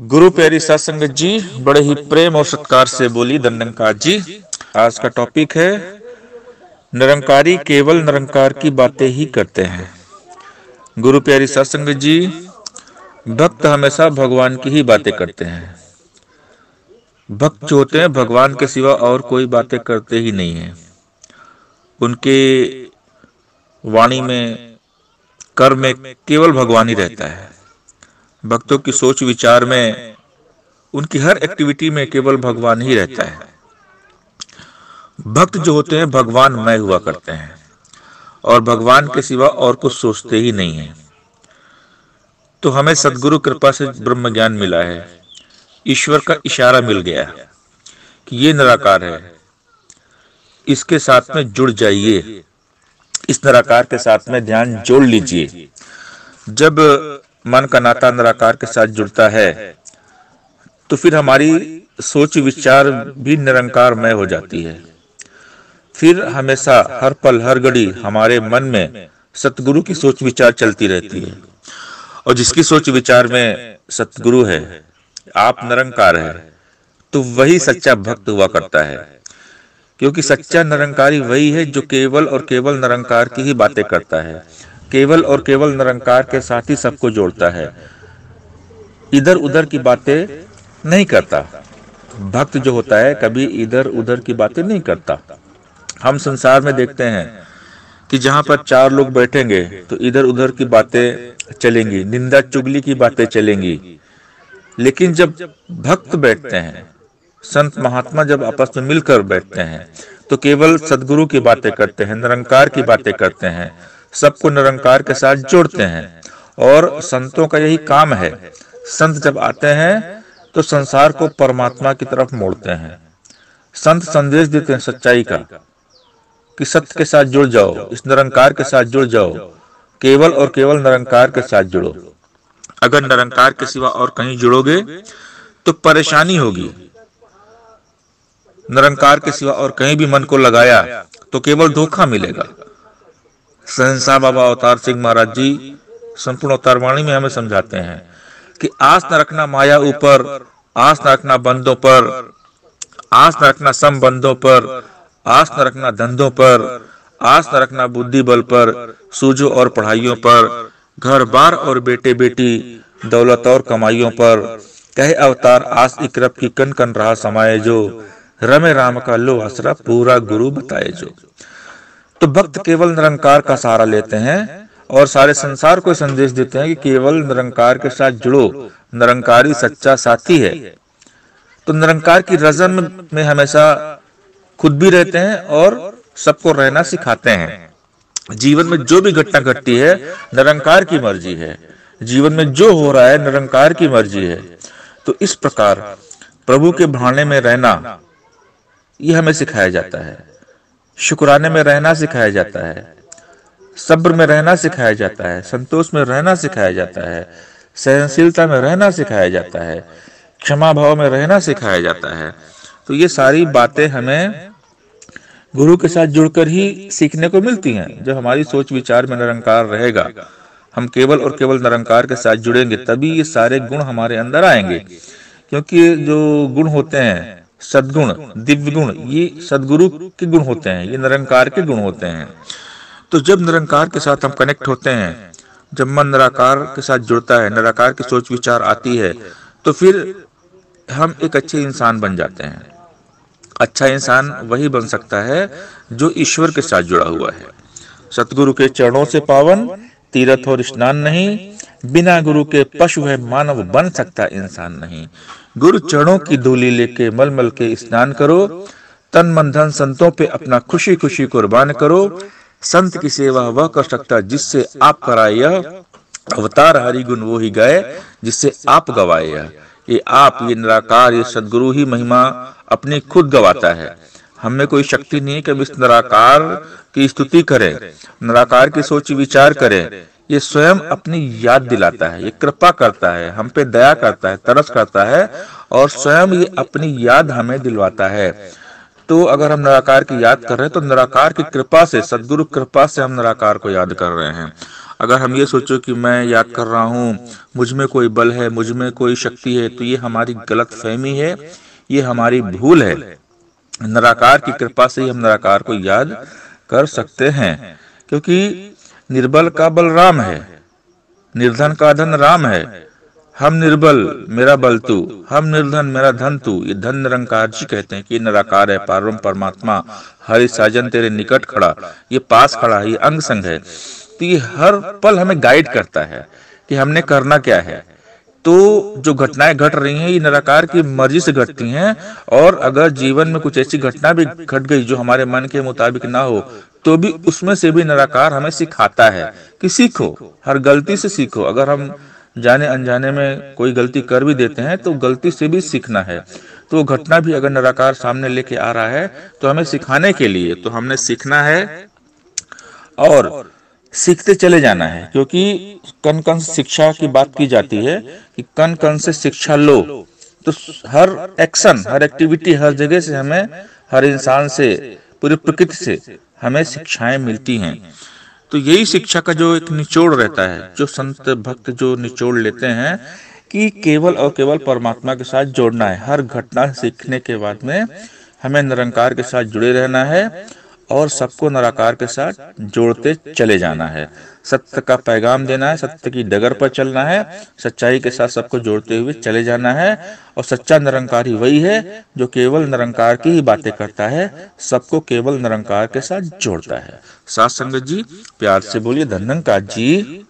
गुरु प्यारी सत्संगत जी, बड़े ही प्रेम और सत्कार से बोली दंडंकार जी। आज का टॉपिक है, निरंकारी केवल निरंकार की बातें ही करते हैं। गुरु प्यारी सत्संगत जी, भक्त हमेशा भगवान की ही बातें करते हैं। भक्त जो होते हैं, भगवान के सिवा और कोई बातें करते ही नहीं है। उनके वाणी में, कर्म में केवल भगवान ही रहता है। भक्तों की सोच विचार में उनकी हर एक्टिविटी में केवल भगवान ही रहता है। भक्त जो होते हैं, भगवान मय हुआ करते हैं। और भगवान के सिवा और कुछ सोचते ही नहीं है। तो हमें सदगुरु कृपा से ब्रह्म ज्ञान मिला है। ईश्वर का इशारा मिल गया कि ये निराकार है। इसके साथ में जुड़ जाइए। इस निराकार के साथ में ध्यान जोड़ लीजिए। जब मन का नाता निराकार के साथ जुड़ता है तो फिर हमारी सोच विचार भी निरंकार में हो जाती है। फिर हमेशा हर पल हर घड़ी हमारे मन में सतगुरु की सोच विचार चलती रहती है, और जिसकी सोच विचार में सतगुरु है, आप निरंकार है तो वही सच्चा भक्त हुआ करता है, क्योंकि सच्चा निरंकारी वही है जो केवल और केवल निरंकार की ही बातें करता है। केवल और केवल निरंकार के साथ ही सबको जोड़ता है। इधर उधर की बातें नहीं करता। भक्त जो होता है, कभी इधर उधर की बातें नहीं करता। हम संसार में देखते हैं कि जहाँ पर चार लोग बैठेंगे तो इधर उधर की बातें चलेंगी, निंदा चुगली की बातें चलेंगी। लेकिन जब भक्त बैठते हैं, संत महात्मा जब आपस में मिलकर बैठते हैं तो केवल सदगुरु की बातें करते हैं, निरंकार की बातें करते हैं। सबको निरंकार के साथ जोड़ते हैं। और संतों का यही काम है। संत जब आते हैं तो संसार को परमात्मा की तरफ़ मोड़ते हैं। संत संदेश देते हैं सच्चाई का, कि सत्य के साथ जुड़ जाओ, इस निरंकार के साथ जुड़ जाओ। केवल और केवल निरंकार के साथ जुड़ो। अगर निरंकार के सिवा और कहीं जुड़ोगे तो परेशानी होगी। निरंकार के सिवा और कहीं भी मन को लगाया तो केवल धोखा मिलेगा। सहनसा बाबा अवतार सिंह महाराज जी संपूर्ण अवतार वाणी में हमें समझाते हैं कि आस न रखना माया ऊपर, आस न रखना बंदों पर, आस न रखना संबंधों पर, आस न रखना धंधों पर, आस न रखना बुद्धि बल पर, सूझो और पढ़ाइयों पर, घर बार और बेटे बेटी, दौलत और कमाइयों पर, कहे अवतार आस इकरब की कन कन रहा समाये जो, रमे राम का लो आसरा पूरा गुरु बताए जो। तो भक्त केवल निरंकार का सहारा लेते हैं और सारे संसार को संदेश देते हैं कि केवल निरंकार के साथ जुड़ो। निरंकारी सच्चा साथी है। तो निरंकार की रजन में हमेशा खुद भी रहते हैं और सबको रहना सिखाते हैं। जीवन में जो भी घटना घटती है, निरंकार की मर्ज़ी है। जीवन में जो हो रहा है, निरंकार की मर्ज़ी है। तो इस प्रकार प्रभु के भाने में रहना यह हमें सिखाया जाता है। शुक्राने में रहना सिखाया जाता है। सब्र में रहना सिखाया जाता है। संतोष में रहना सिखाया जाता है। सहनशीलता में रहना सिखाया जाता है। क्षमा भाव में रहना सिखाया जाता है। तो ये सारी बातें हमें गुरु के साथ जुड़कर ही सीखने को मिलती हैं। जब हमारी सोच विचार में निरंकार रहेगा, हम केवल और केवल निरंकार के साथ जुड़ेंगे, तभी ये सारे गुण हमारे अंदर आएँगे। क्योंकि जो गुण होते हैं सदगुण दिव्य गुण ये सदगुरु के गुण होते हैं ये निरंकार के गुण होते हैं। तो जब निरंकार के साथ हम कनेक्ट होते हैं जब मन निराकार के साथ जुड़ता है निराकार की सोच विचार आती है तो फिर हम एक अच्छे इंसान बन जाते हैं। अच्छा इंसान वही बन सकता है जो ईश्वर के साथ जुड़ा हुआ है। सतगुरु के चरणों से पावन तीर्थ और स्नान नहीं बिना गुरु के पशु है, मानव बन सकता इंसान नहीं। गुरु चरणों की धूली लेके मल मल के स्नान करो, तन मन धन संतों पे अपना खुशी खुशी कुर्बान करो। संत की सेवा वह कर सकता जिससे आप कराए अवतार हरि गुण वो ही गाए, जिससे आप गवाए ये आप, ये निराकार, ये सदगुरु ही महिमा अपनी खुद गवाता है। हमें कोई शक्ति नहीं कि हम इस निराकार की स्तुति करें, निराकार की सोच विचार करें। ये स्वयं अपनी याद दिलाता है, ये कृपा करता है, हम पे दया करता है, तरस करता है और स्वयं ये अपनी याद हमें दिलवाता है। तो अगर हम निराकार की याद कर रहे हैं तो निराकार की कृपा से, सदगुरु कृपा से हम निराकार को याद कर रहे हैं। अगर हम ये सोचो कि मैं याद कर रहा हूँ, मुझमें कोई बल है, मुझमें कोई शक्ति है तो ये हमारी गलत फहमी है, ये हमारी भूल है। निराकार की कृपा से ही हम निराकार को याद कर सकते हैं, क्योंकि निर्बल का बल राम है। निर्धन का धन राम है। हम निर्बल, मेरा बल तू। हम निर्धन, मेरा धन तू। ये धन निरंकार जी कहते हैं कि निराकार है, पारम परमात्मा। हरि साजन, तेरे निकट खड़ा। ये पास खड़ा है, ये अंग संग है। तो ये हर पल हमें गाइड करता है कि हमने करना क्या है। तो जो घटनाएँ घट रही हैं, ये निराकार की मर्ज़ी से घटती हैं। और अगर जीवन में कुछ ऐसी घटना भी घट गई जो हमारे मन के मुताबिक ना हो तो भी उसमें से भी निराकार हमें सिखाता है कि सीखो, हर गलती से सीखो। अगर हम जाने अनजाने में कोई गलती कर भी देते हैं तो गलती से भी सीखना है। तो घटना भी अगर निराकार सामने लेके आ रहा है तो हमें सिखाने के लिए तो हमने सीखना है और सीखते चले जाना है, क्योंकि कन कन से शिक्षा की बात की जाती है कि कन कन से शिक्षा लो। तो हर एक्शन, हर एक्टिविटी हर जगह से हमें, हर इंसान से, पूरी प्रकृति से हमें शिक्षाएँ मिलती हैं। तो यही शिक्षा का जो एक निचोड़ रहता है जो संत भक्त जो निचोड़ लेते हैं कि केवल और केवल परमात्मा के साथ जोड़ना है। हर घटना सीखने के बाद में हमें निरंकार के साथ जुड़े रहना है। और सबको निराकार के साथ जोड़ते चले जाना है। सत्य का पैगाम देना है, सत्य की डगर पर चलना है, सच्चाई के साथ सबको जोड़ते हुए चले जाना है, और सच्चा निरंकार ही वही है जो केवल निरंकार की ही बातें करता है, सबको केवल निरंकार के साथ जोड़ता है। सात संगत जी, प्यार से बोलिए धन्यकार जी।